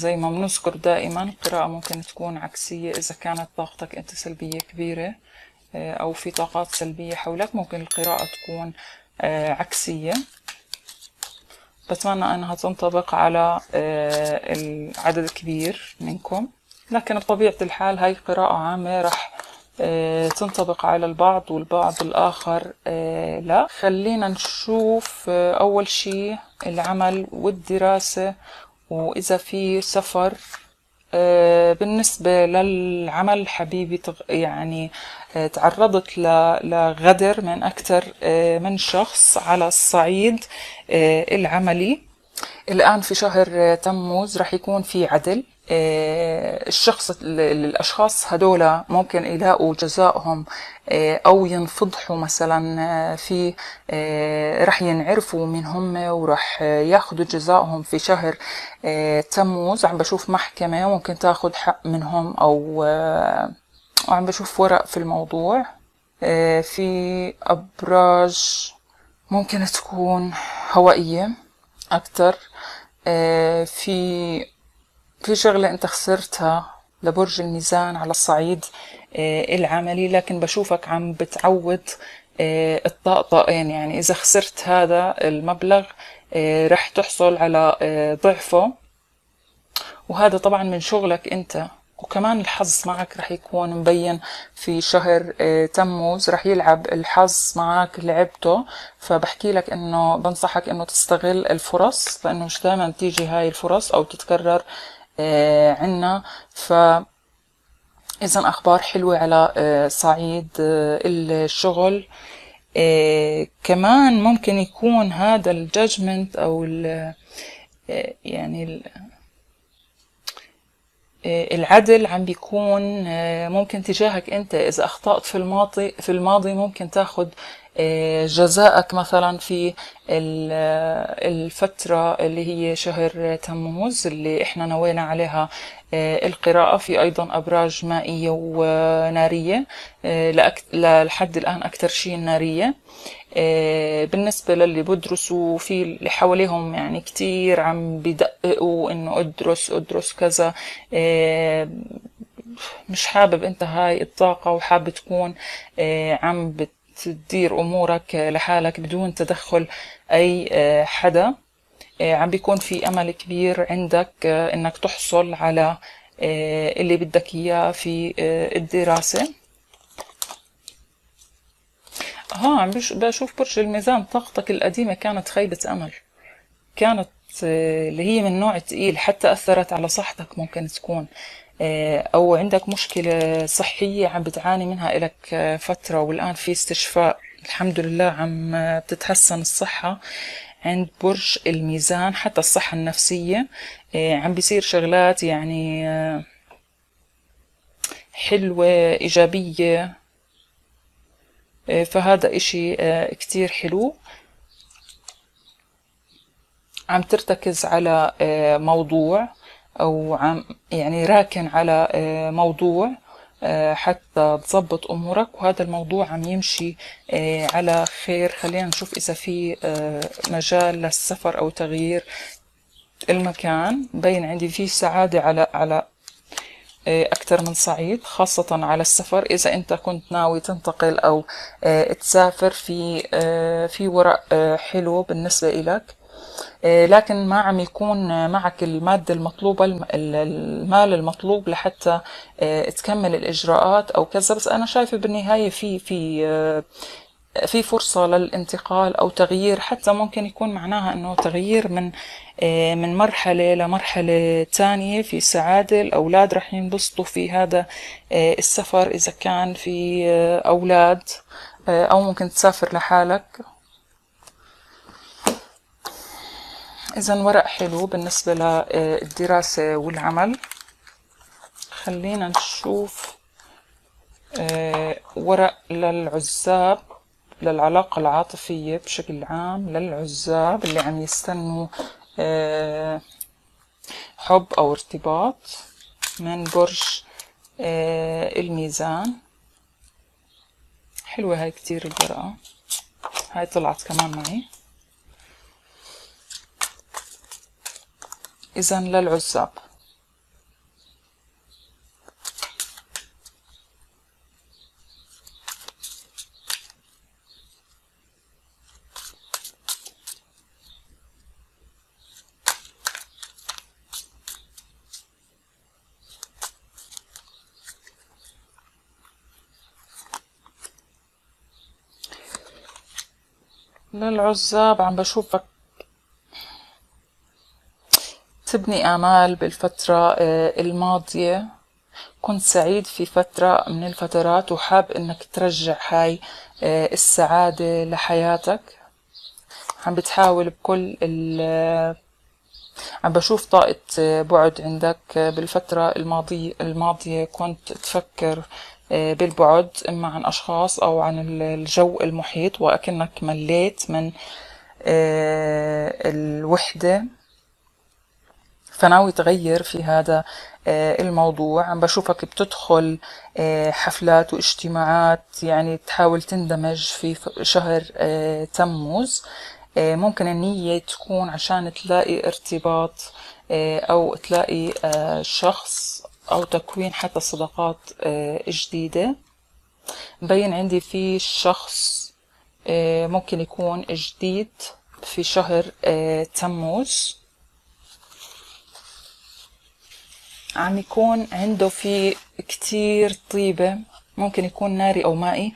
زي ما بنذكر دائما القراءة ممكن تكون عكسية. إذا كانت طاقتك أنت سلبية كبيرة آه، أو في طاقات سلبية حولك ممكن القراءة تكون آه، عكسية. بتمنى أنها تنطبق على آه، العدد كبير منكم. لكن بطبيعة الحال هاي قراءة عامة رح تنطبق على البعض والبعض الآخر لا. خلينا نشوف أول شي العمل والدراسة وإذا في سفر آه، بالنسبة للعمل حبيبي يعني آه، تعرضت لغدر من أكثر آه، من شخص على الصعيد العملي. الآن في شهر تموز رح يكون في عدل. الشخص ال- الأشخاص هدول ممكن يلاقوا جزائهم آه، أو ينفضحوا مثلا آه، في آه، رح ينعرفوا مين هم ورح آه، ياخدوا جزائهم في شهر آه، تموز. عم بشوف محكمة ممكن تاخد حق منهم أو آه، وعم بشوف ورق في الموضوع. آه، في أبراج ممكن تكون هوائية أكتر. آه، في في شغلة أنت خسرتها لبرج الميزان على الصعيد آه، العملي لكن بشوفك عم بتعوض آه، الطقطقين يعني إذا خسرت هذا المبلغ آه، رح تحصل على ضعفه. وهذا طبعا من شغلك أنت. وكمان الحظ معك رح يكون مبين في شهر تموز. رح يلعب الحظ معك لعبته. فبحكي لك إنه بنصحك إنه تستغل الفرص لأنه مش دائما تيجي هاي الفرص أو تتكرر عنا. ف إذا أخبار حلوة على آه، صعيد آه، الشغل. آه، كمان ممكن يكون هذا الجاجمنت أو ال- آه، يعني ال- آه، العدل عم بيكون آه، ممكن تجاهك أنت. إذا أخطأت في الماضي في الماضي ممكن تاخد آه، جزاءك مثلا في ال- الفترة اللي هي شهر تموز اللي إحنا نوينا عليها آه، القراءة في أيضا أبراج مائية ونارية آه، لحد الآن أكثر شيء النارية آه، بالنسبة للي بدرسوا في اللي حواليهم يعني كتير عم بدققوا إنه أدرس أدرس كذا. مش حابب أنت هاي الطاقة وحابب تكون عم بتدير أمورك لحالك بدون تدخل أي آه، حدا. آه، عم بيكون في أمل كبير عندك آه، إنك تحصل على اللي بدك إياه في الدراسة. ها عم بش- بشوف برج الميزان طاقتك القديمة كانت خيبة أمل. كانت اللي هي من نوع تقيل حتى أثرت على صحتك ممكن تكون. أو عندك مشكلة صحية عم بتعاني منها إلك آه، فترة والآن في استشفاء الحمد لله عم آه، بتتحسن الصحة. عند برج الميزان حتى الصحة النفسية آه، عم بيصير شغلات يعني آه، حلوة إيجابية آه، فهذا إشي آه، كتير حلو. عم ترتكز على آه، موضوع أو عم يعني راكن على آه، موضوع آه، حتى تظبط أمورك وهذا الموضوع عم يمشي آه، على خير. خلينا نشوف إذا في مجال للسفر أو تغيير المكان. بين عندي في سعادة على على أكثر من صعيد خاصة على السفر. إذا أنت كنت ناوي تنتقل أو تسافر في في ورق حلو بالنسبة إلك لكن ما عم يكون معك المادة المطلوبة الم- ال- المال المطلوب لحتى آه، تكمل الإجراءات أو كذا. بس أنا شايفة بالنهاية في في آه، في فرصة للانتقال أو تغيير. حتى ممكن يكون معناها أنه تغيير من من مرحلة لمرحلة تانية في سعادة. الأولاد رح ينبسطوا في هذا السفر إذا كان في أولاد أو ممكن تسافر لحالك. إذا ورق حلو بالنسبة للدراسة والعمل. خلينا نشوف آه، ورق للعزاب للعلاقة العاطفية بشكل عام للعزاب اللي عم يستنوا آه، حب أو ارتباط من برج آه، الميزان. حلوة هاي كتير الورقة. هاي طلعت كمان معي. إذا للعزاب. للعزاب عم بشوفك تبني آمال بالفترة آه، الماضية. كنت سعيد في فترة من الفترات وحاب إنك ترجع هاي آه، السعادة لحياتك. عم بتحاول بكل ال عم بشوف طاقة بعد عندك. بالفترة الماضية الماضية كنت تفكر آه، بالبعد إما عن أشخاص أو عن الجو المحيط وأكنك مليت من آه، الوحدة. فناوي تغير في هذا آه، الموضوع. عم بشوفك بتدخل حفلات واجتماعات يعني تحاول تندمج في شهر تموز. ممكن النية تكون عشان تلاقي ارتباط أو تلاقي شخص أو تكوين حتى صداقات آه، جديدة. مبين عندي في شخص آه، ممكن يكون جديد في شهر آه، تموز. عم يكون عنده في كتير طيبة. ممكن يكون ناري أو مائي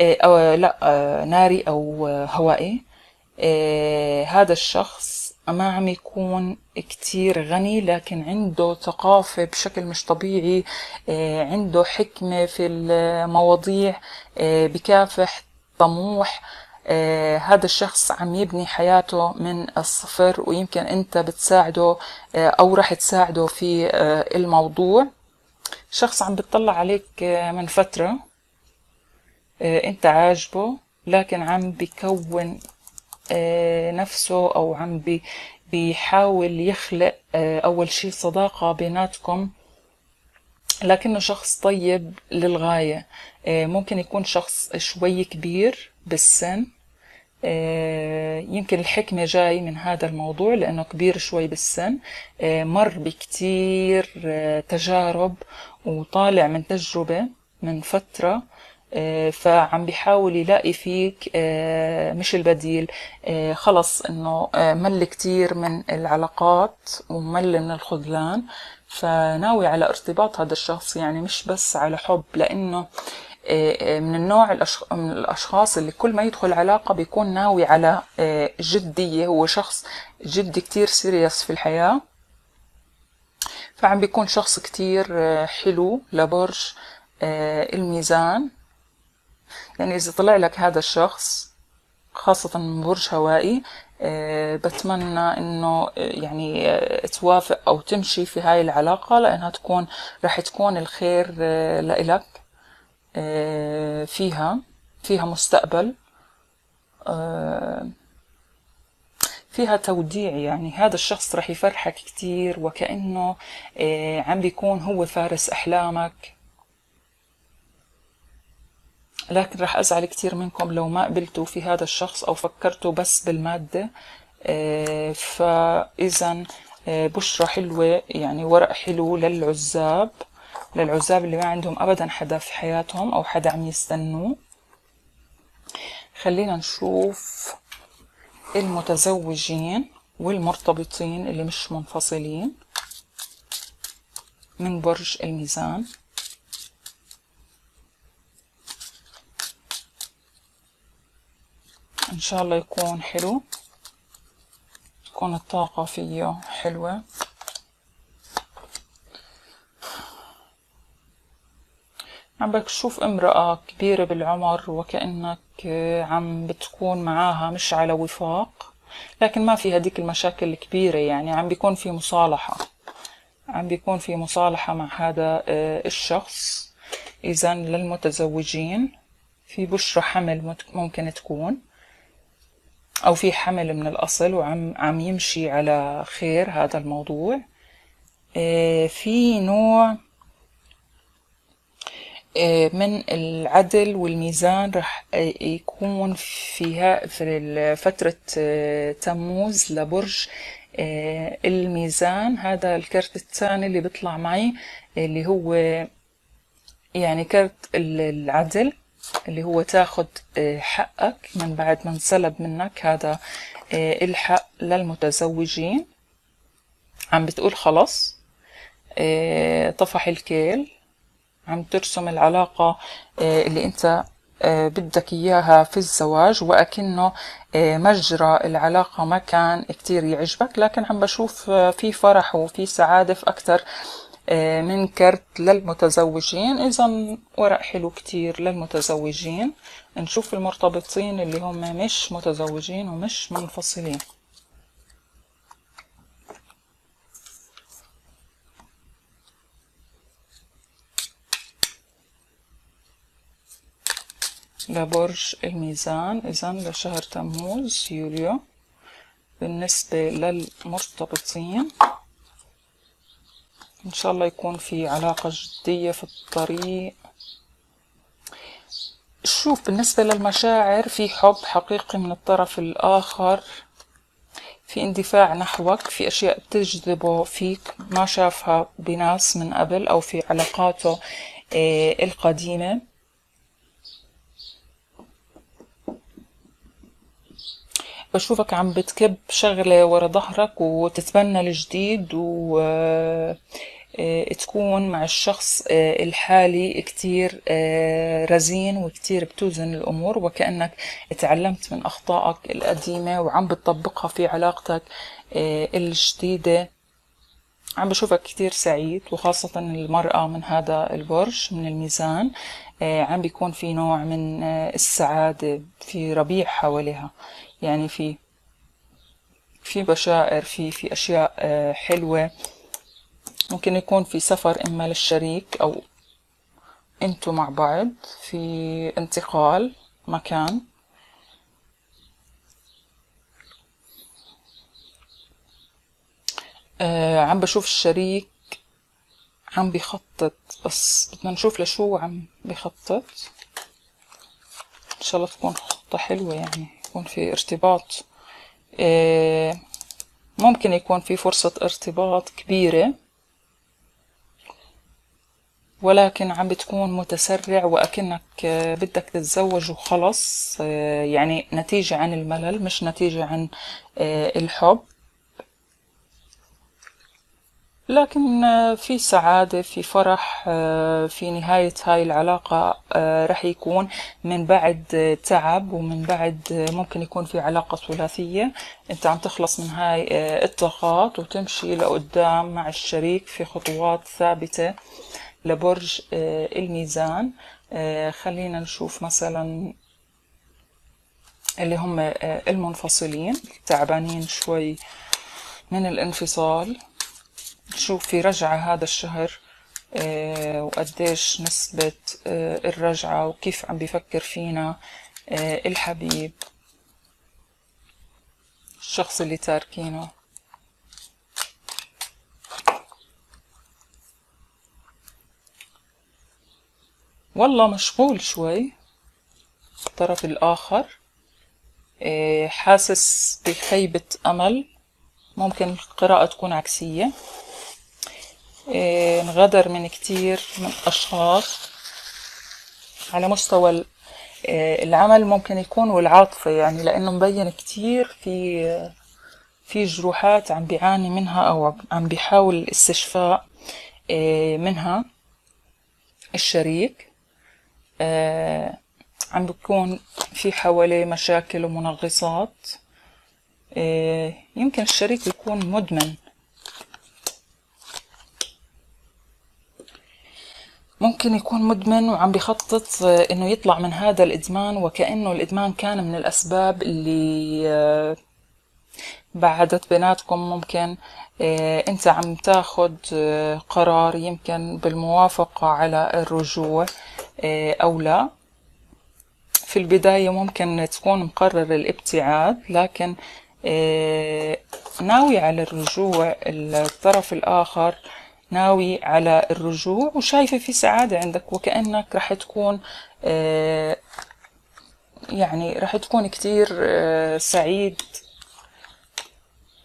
أو لا ناري أو هوائي. هذا الشخص ما عم يكون كتير غني لكن عنده ثقافة بشكل مش طبيعي. آه، عنده حكمة في المواضيع آه، بكافح طموح. آه، هذا الشخص عم يبني حياته من الصفر ويمكن أنت بتساعده أو رح تساعده في الموضوع. شخص عم بتطلع عليك من فترة أنت عاجبه لكن عم بكون آه، نفسه أو عم بي بيحاول يخلق آه، أول شي صداقة بيناتكم لكنه شخص طيب للغاية. آه، ممكن يكون شخص شوي كبير بالسن. يمكن الحكمة جاي من هذا الموضوع لأنه كبير شوي بالسن. مر بكتير تجارب وطالع من تجربة من فترة. آه، فعم بيحاول يلاقي فيك آه، مش البديل. آه، خلص إنه مل كتير من العلاقات ومل من الخذلان. فناوي على ارتباط هذا الشخص يعني مش بس على حب لأنه من النوع من الأشخاص اللي كل ما يدخل علاقة بيكون ناوي على جدية. هو شخص جدي كتير سيريس في الحياة. فعم بيكون شخص كتير حلو لبرج الميزان. يعني إذا طلع لك هذا الشخص خاصة من برج هوائي بتمنى إنه آه، يعني توافق أو تمشي في هاي العلاقة لأنها تكون رح تكون الخير لإلك. آه، فيها فيها مستقبل آه، فيها توديع يعني. هذا الشخص رح يفرحك كتير وكأنه عم بيكون هو فارس أحلامك. لكن راح أزعل كثير منكم لو ما قبلتوا في هذا الشخص أو فكرتوا بس بالمادة. آه، فإذا آه، بشرة حلوة يعني ورق حلو للعزاب للعزاب اللي ما عندهم أبدا حدا في حياتهم أو حدا عم يستنوه. خلينا نشوف المتزوجين والمرتبطين اللي مش منفصلين من برج الميزان. إن شاء الله يكون حلو تكون الطاقة فيه حلوة. عم بشوف امرأة كبيرة بالعمر وكأنك عم بتكون معاها مش على وفاق. لكن ما في هديك المشاكل الكبيرة يعني. عم بيكون في مصالحة. عم بيكون في مصالحة مع هذا آه، الشخص. إذا للمتزوجين في بشرة حمل ممكن تكون. أو في حمل من الأصل وعم عم يمشي على خير هذا الموضوع. آه، في نوع آه، من العدل والميزان رح يكون فيها في فترة آه، تموز لبرج الميزان. هذا الكرت الثاني اللي بيطلع معي اللي هو يعني كرت العدل اللي هو تاخد آه، حقك من بعد ما انسلب منك. هذا آه، الحق للمتزوجين. عم بتقول خلص آه، طفح الكيل. عم ترسم العلاقة اللي انت آه، بدك إياها في الزواج وأكنه آه، مجرى العلاقة ما كان كتير يعجبك. لكن عم بشوف آه، في فرح وفي سعادة في أكتر من كرت للمتزوجين. إذا ورق حلو كتير للمتزوجين. نشوف المرتبطين اللي هم مش متزوجين ومش منفصلين. لبرج الميزان إذا لشهر تموز يوليو بالنسبة للمرتبطين إن شاء الله يكون في علاقة جدية في الطريق شوف بالنسبة للمشاعر في حب حقيقي من الطرف الآخر في اندفاع نحوك في أشياء بتجذبه فيك ما شافها بناس من قبل أو في علاقاته القديمة بشوفك عم بتكب شغلة ورا ظهرك وتتبنى الجديد و آه، تكون مع الشخص آه، الحالي كتير آه، رزين وكتير بتوزن الأمور وكأنك تعلمت من أخطائك القديمة وعم بتطبقها في علاقتك الجديدة. عم بشوفك كتير سعيد وخاصة المرأة من هذا البرج من الميزان عم بيكون في نوع من السعادة في ربيع حواليها. يعني في في بشائر في في أشياء آه، حلوة. ممكن يكون في سفر إما للشريك أو أنتوا مع بعض في انتقال مكان. آه عم بشوف الشريك عم بيخطط بس بدنا نشوف لشو عم بيخطط. إن شاء الله تكون خطة حلوة يعني. يكون في ارتباط آه، ممكن يكون في فرصة ارتباط كبيرة ولكن عم بتكون متسرع وأكنك آه، بدك تتزوج وخلص آه، يعني نتيجة عن الملل مش نتيجة عن الحب. لكن آه، في سعادة في فرح آه، في نهاية هاي العلاقة آه، رح يكون من بعد تعب ومن بعد ممكن يكون في علاقة ثلاثية. أنت عم تخلص من هاي الضغط وتمشي لقدام مع الشريك في خطوات ثابتة لبرج الميزان. خلينا نشوف مثلا اللي هم المنفصلين تعبانين شوي من الانفصال. نشوف في رجعة هذا الشهر آه، وقديش نسبة آه، الرجعة وكيف عم بيفكر فينا آه، الحبيب الشخص اللي تاركينه. والله مشغول شوي الطرف الآخر حاسس بخيبة أمل. ممكن القراءة تكون عكسية. انغدر من كتير من أشخاص على مستوى إيه، العمل ممكن يكون والعاطفة يعني لأنه مبين كتير في في جروحات عم بيعاني منها أو عم بيحاول الاستشفاء إيه، منها الشريك. عم بيكون في حواليه مشاكل ومنغصات. يمكن الشريك يكون مدمن. ممكن يكون مدمن وعم بخطط آه، إنه يطلع من هذا الإدمان وكأنه الإدمان كان من الأسباب اللي آه، بعدت بيناتكم. ممكن آه، أنت عم تاخد قرار يمكن بالموافقة على الرجوع أو لا. في البداية ممكن تكون مقرر الابتعاد لكن ناوي على الرجوع الطرف الآخر ناوي على الرجوع وشايفة في سعادة عندك وكأنك رح تكون آه، يعني رح تكون كتير آه، سعيد.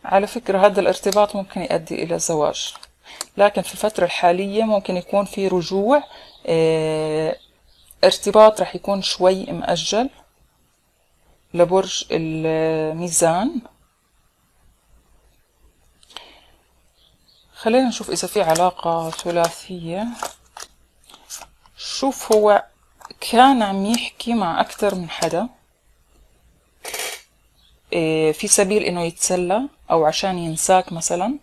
على فكرة هذا الارتباط ممكن يؤدي إلى الزواج لكن في الفترة الحالية ممكن يكون في رجوع آه، ارتباط رح يكون شوي مأجل لبرج الميزان. خلينا نشوف إذا في علاقة ثلاثية. شوف هو كان عم يحكي مع أكثر من حدا. إيه، في سبيل إنه يتسلى أو عشان ينساك مثلا.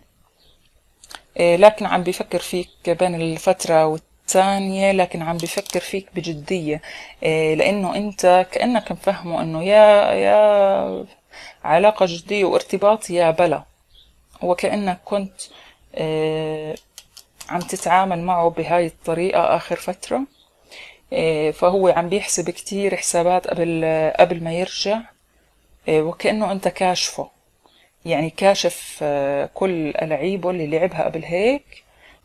إيه، لكن عم بيفكر فيك بين الفترة والتانية لكن عم بيفكر فيك بجدية. إيه، لأنه أنت كأنك مفهمه إنه يا يا علاقة جدية وارتباط يا بلا. وكأنك كنت عم تتعامل معه بهاي الطريقة آخر فترة. فهو عم بيحسب كتير حسابات قبل قبل ما يرجع. وكأنه أنت كاشفه. يعني كاشف آه، كل ألعيبه اللي لعبها قبل هيك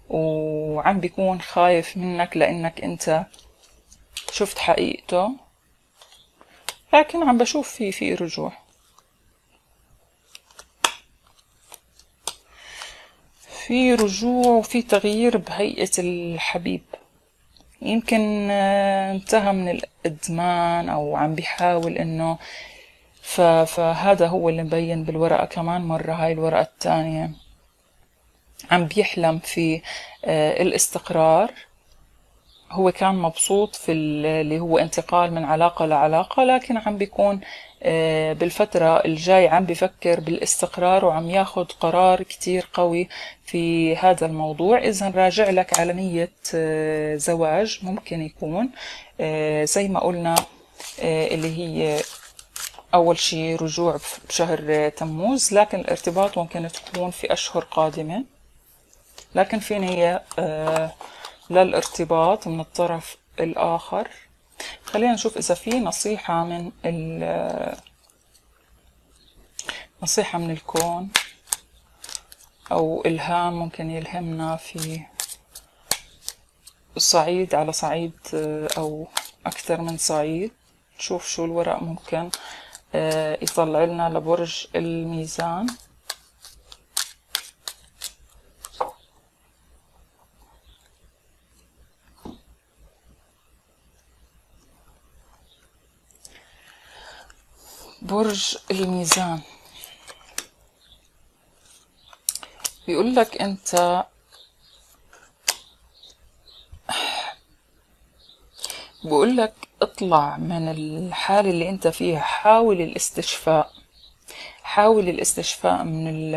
وعم بيكون خايف منك لأنك أنت شفت حقيقته. لكن عم بشوف في في رجوع. في رجوع وفي تغيير بهيئة الحبيب. يمكن آه، انتهى من الإدمان أو عم بيحاول إنه فهذا هو اللي مبين بالورقة كمان مرة هاي الورقة الثانية. عم بيحلم في آه، الاستقرار. هو كان مبسوط في اللي هو انتقال من علاقة لعلاقة لكن عم بيكون آه، بالفترة الجاي عم بفكر بالاستقرار وعم ياخد قرار كتير قوي في هذا الموضوع. إذا راجع لك على نية آه، زواج ممكن يكون زي ما قلنا اللي هي أول شي رجوع بشهر تموز لكن الارتباط ممكن تكون في أشهر قادمة. لكن في نية آه، للارتباط من الطرف الآخر. خلينا نشوف إذا في نصيحة من نصيحة من الكون أو إلهام ممكن يلهمنا في صعيد على صعيد آه، أو أكثر من صعيد. نشوف شو الورق ممكن آه، يطلع لنا لبرج الميزان. برج الميزان. بيقول لك انت بقول لك اطلع من الحالة اللي انت فيها حاول الاستشفاء. حاول الاستشفاء من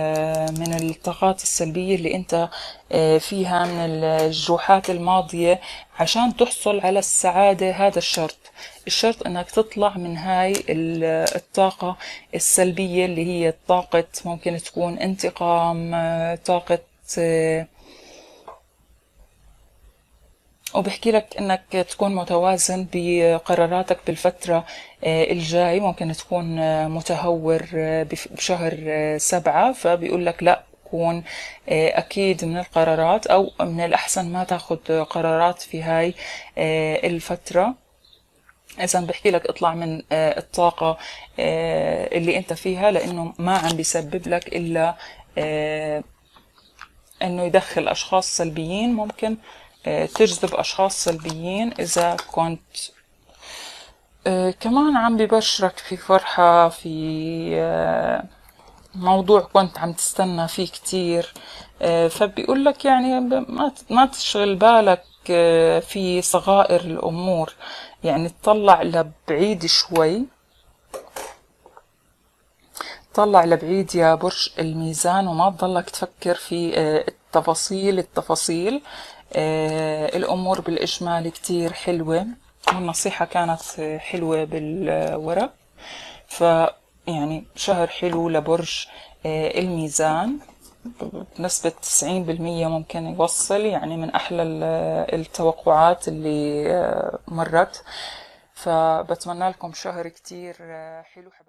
من الطاقات السلبية اللي انت آه، فيها من الجروحات الماضية عشان تحصل على السعادة هذا الشرط. الشرط انك تطلع من هاي الطاقة السلبية اللي هي طاقة ممكن تكون انتقام آه، طاقة آه، وبحكي لك إنك تكون متوازن بقراراتك بالفترة آه، الجاي. ممكن تكون آه، متهور آه، بشهر سبعة. فبيقول لك لا كون أكيد من القرارات أو من الأحسن ما تاخد قرارات في هاي الفترة. إذا بحكي لك اطلع من الطاقة اللي أنت فيها لأنه ما عم بيسبب لك إلا إنه يدخل أشخاص سلبيين. ممكن تجذب أشخاص سلبيين إذا كنت. آه، كمان عم ببشرك في فرحة في آه، موضوع كنت عم تستنى فيه كتير. فبيقول لك يعني ما تشغل بالك في صغائر الأمور. يعني تطلع لبعيد شوي. طلع لبعيد يا برج الميزان وما تضلك تفكر في التفاصيل التفاصيل. آه، الأمور بالإجمال كتير حلوة. والنصيحة كانت حلوة بالورق. فيعني شهر حلو لبرج آه، الميزان. بنسبة 90% ممكن يوصل يعني من أحلى التوقعات اللي آه، مرت. فبتمنى لكم شهر كتير حلو. حبايبي